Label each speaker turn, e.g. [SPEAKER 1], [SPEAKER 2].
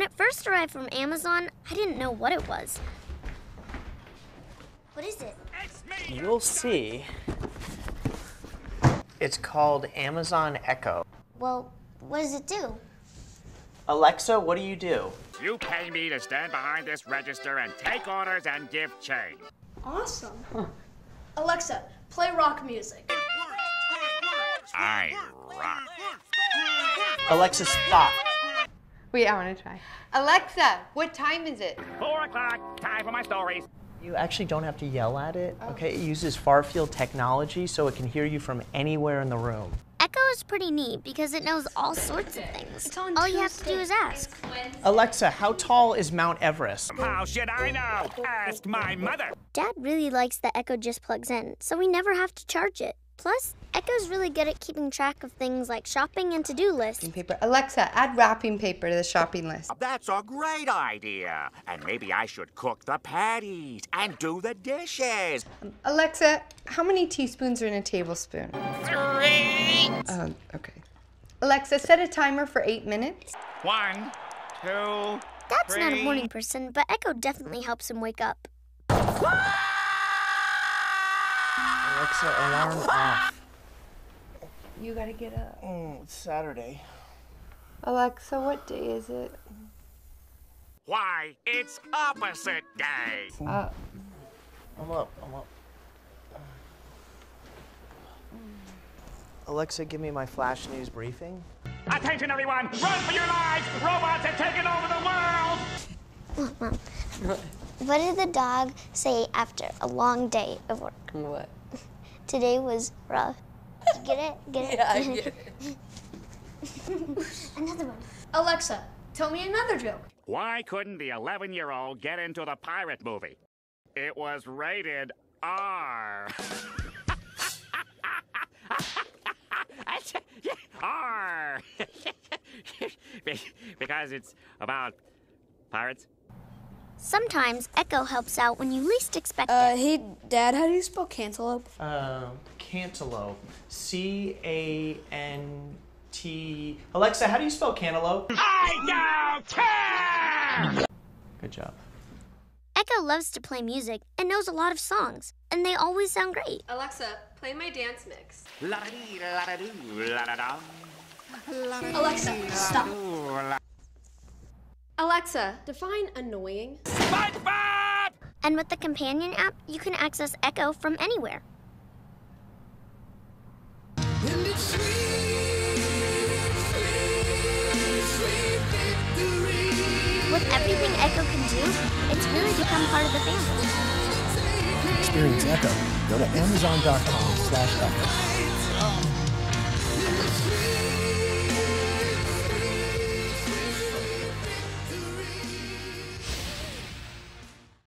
[SPEAKER 1] When it first arrived from Amazon, I didn't know what it was. What is it?
[SPEAKER 2] You'll see. It's called Amazon Echo.
[SPEAKER 1] Well, what does it do?
[SPEAKER 2] Alexa, what do you do?
[SPEAKER 3] You pay me to stand behind this register and take orders and give change.
[SPEAKER 4] Awesome. Alexa, play rock music.
[SPEAKER 3] I rock.
[SPEAKER 2] Alexa, stop.
[SPEAKER 5] Wait, I want to try. Alexa, what time is it?
[SPEAKER 3] Four o'clock, time for my stories.
[SPEAKER 2] You actually don't have to yell at it, oh. okay? It uses far field technology so it can hear you from anywhere in the room.
[SPEAKER 1] Echo is pretty neat because it knows all sorts of things. all you have to do is ask.
[SPEAKER 2] Alexa, how tall is Mount Everest?
[SPEAKER 3] How should I know? Ask my mother.
[SPEAKER 1] Dad really likes that Echo just plugs in, so we never have to charge it. Plus, Echo's really good at keeping track of things like shopping and to-do lists.
[SPEAKER 5] Paper. Alexa, add wrapping paper to the shopping list.
[SPEAKER 3] That's a great idea. And maybe I should cook the patties and do the dishes.
[SPEAKER 5] Alexa, how many teaspoons are in a tablespoon?
[SPEAKER 3] Three.
[SPEAKER 5] Um, okay. Alexa, set a timer for eight minutes.
[SPEAKER 3] One, two,
[SPEAKER 1] Dad's not a morning person, but Echo definitely helps him wake up.
[SPEAKER 2] Alexa, alarm off.
[SPEAKER 5] You gotta get up.
[SPEAKER 2] Mm, it's Saturday.
[SPEAKER 5] Alexa, what day is it?
[SPEAKER 3] Why, it's opposite day.
[SPEAKER 5] Uh,
[SPEAKER 2] I'm up, I'm up. Alexa, give me my flash news briefing.
[SPEAKER 3] Attention, everyone! Run for your lives! Robots have taken over the world!
[SPEAKER 1] What did the dog say after a long day of work?
[SPEAKER 5] what?
[SPEAKER 1] Today was rough. Get it? Get it?
[SPEAKER 5] Yeah, I get it.
[SPEAKER 1] Another one.
[SPEAKER 4] Alexa, tell me another joke.
[SPEAKER 3] Why couldn't the 11 year old get into the pirate movie? It was rated R. R. because it's about pirates.
[SPEAKER 1] Sometimes Echo helps out when you least expect
[SPEAKER 4] Uh,
[SPEAKER 1] it.
[SPEAKER 4] hey, Dad, how do you spell cantaloupe?
[SPEAKER 2] Um, cantaloupe. C A N T. Alexa, how do you spell cantaloupe?
[SPEAKER 3] I don't care!
[SPEAKER 2] Good job.
[SPEAKER 1] Echo loves to play music and knows a lot of songs, and they always sound great.
[SPEAKER 6] Alexa, play my dance mix.
[SPEAKER 3] La-da-dee, la-da-doo, la-da-da.
[SPEAKER 4] Alexa, stop.
[SPEAKER 6] Alexa, define annoying.
[SPEAKER 3] SpongeBob!
[SPEAKER 1] And with the companion app, you can access Echo from anywhere. With everything Echo can do, it's really become part of the family.
[SPEAKER 7] Experience Echo. Go to Amazon.com slash Echo.